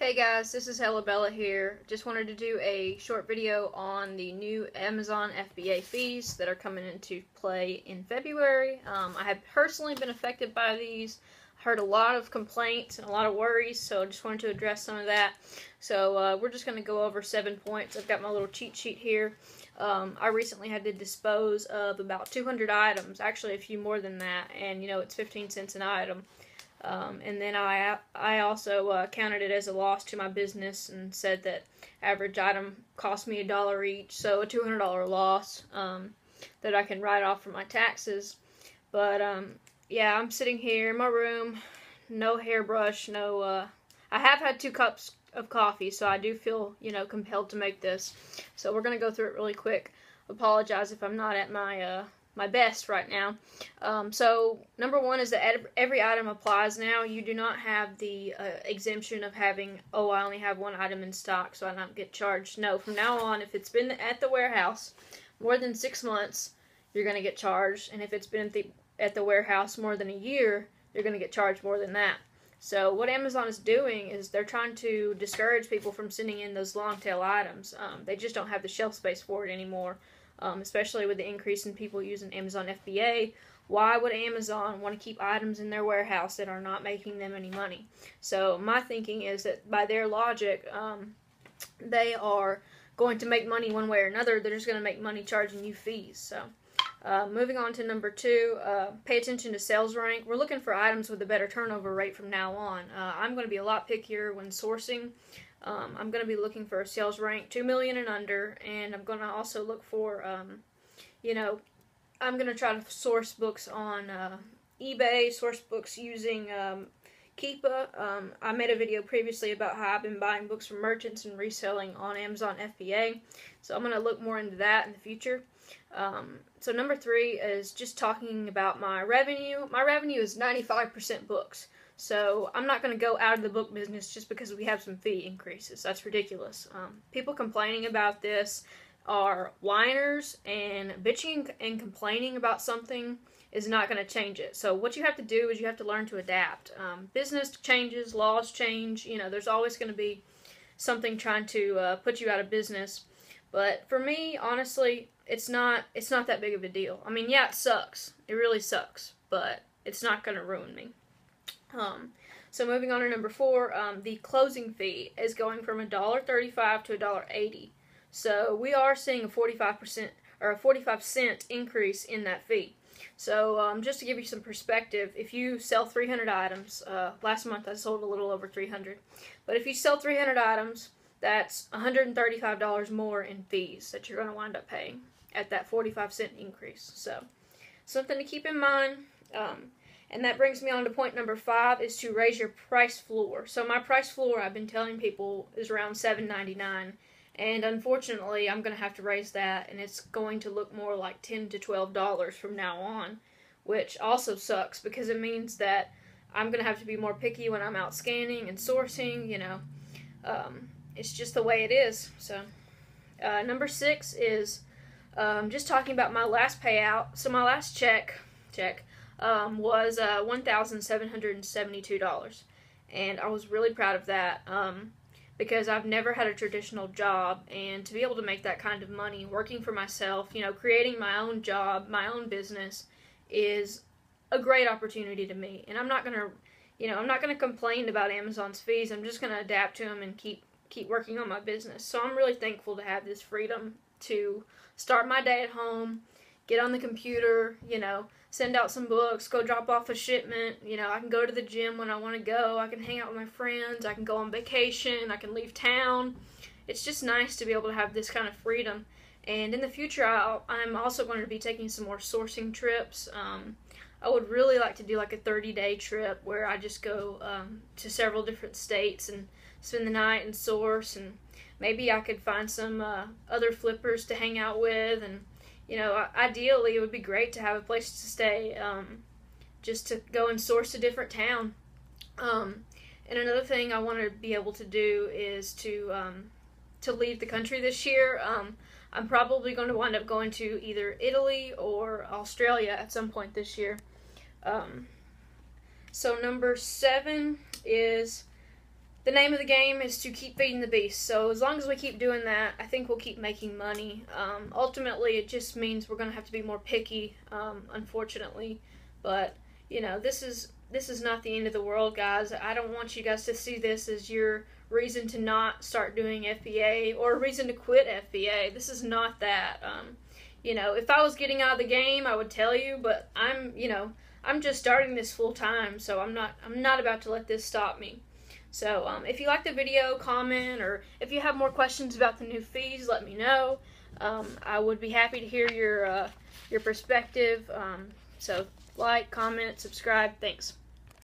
Hey guys, this is Hella Bella here. Just wanted to do a short video on the new Amazon FBA fees that are coming into play in February. Um, I have personally been affected by these. Heard a lot of complaints and a lot of worries, so I just wanted to address some of that. So uh, we're just going to go over seven points. I've got my little cheat sheet here. Um, I recently had to dispose of about 200 items, actually a few more than that, and you know it's 15 cents an item. Um, and then I I also uh, counted it as a loss to my business and said that average item cost me a dollar each, so a two hundred dollar loss um, that I can write off for my taxes. But um, yeah, I'm sitting here in my room, no hairbrush, no. Uh, I have had two cups of coffee, so I do feel you know compelled to make this. So we're gonna go through it really quick. Apologize if I'm not at my uh, my best right now. Um, so number one is that every item applies now. You do not have the uh, exemption of having, oh, I only have one item in stock, so I don't get charged. No, from now on, if it's been at the warehouse more than six months, you're going to get charged. And if it's been at the, at the warehouse more than a year, you're going to get charged more than that. So what Amazon is doing is they're trying to discourage people from sending in those long tail items. Um, they just don't have the shelf space for it anymore um, especially with the increase in people using Amazon FBA. Why would Amazon want to keep items in their warehouse that are not making them any money? So my thinking is that by their logic, um, they are going to make money one way or another. They're just going to make money charging you fees. So. Uh, moving on to number two, uh, pay attention to sales rank. We're looking for items with a better turnover rate from now on. Uh, I'm going to be a lot pickier when sourcing. Um, I'm going to be looking for a sales rank 2 million and under, and I'm going to also look for, um, you know, I'm going to try to source books on uh, eBay, source books using um, Keepa. Um, I made a video previously about how I've been buying books from merchants and reselling on Amazon FBA, so I'm going to look more into that in the future. Um, so number three is just talking about my revenue. My revenue is 95% books. So I'm not going to go out of the book business just because we have some fee increases. That's ridiculous. Um, people complaining about this are whiners, and bitching and complaining about something is not going to change it. So what you have to do is you have to learn to adapt. Um, business changes, laws change. You know, there's always going to be something trying to uh, put you out of business. But for me, honestly, it's not it's not that big of a deal. I mean, yeah, it sucks. It really sucks, but it's not going to ruin me. Um, so moving on to number four, um, the closing fee is going from $1.35 to $1.80. So we are seeing a 45% or a 45 cent increase in that fee. So um, just to give you some perspective, if you sell 300 items, uh, last month I sold a little over 300, but if you sell 300 items, that's $135 more in fees that you're going to wind up paying at that 45 cent increase. So something to keep in mind. Um, and that brings me on to point number five is to raise your price floor. So my price floor I've been telling people is around $7.99 and unfortunately I'm going to have to raise that and it's going to look more like 10 to $12 from now on, which also sucks because it means that I'm going to have to be more picky when I'm out scanning and sourcing, you know. Um, it's just the way it is. So uh, number six is um, just talking about my last payout. So my last check, check, um, was uh, $1,772. And I was really proud of that um, because I've never had a traditional job. And to be able to make that kind of money working for myself, you know, creating my own job, my own business, is a great opportunity to me. And I'm not going to, you know, I'm not going to complain about Amazon's fees. I'm just going to adapt to them and keep keep working on my business. So I'm really thankful to have this freedom to start my day at home, get on the computer, you know, send out some books, go drop off a shipment. You know, I can go to the gym when I want to go. I can hang out with my friends. I can go on vacation. I can leave town. It's just nice to be able to have this kind of freedom. And in the future, i am also going to be taking some more sourcing trips. Um, I would really like to do like a 30 day trip where I just go um, to several different states and spend the night and source. And maybe I could find some uh, other flippers to hang out with and you know, ideally it would be great to have a place to stay, um, just to go and source a different town. Um, and another thing I want to be able to do is to um, to leave the country this year. Um, I'm probably going to wind up going to either Italy or Australia at some point this year. Um, so number seven is the name of the game is to keep feeding the beast. So as long as we keep doing that, I think we'll keep making money. Um, ultimately, it just means we're going to have to be more picky, um, unfortunately. But you know, this is this is not the end of the world, guys. I don't want you guys to see this as your reason to not start doing FBA or a reason to quit FBA. This is not that. Um, you know, if I was getting out of the game, I would tell you, but I'm, you know, I'm just starting this full time, so I'm not I'm not about to let this stop me. So um, if you like the video, comment, or if you have more questions about the new fees, let me know. Um, I would be happy to hear your uh, your perspective. Um, so like, comment, subscribe. Thanks.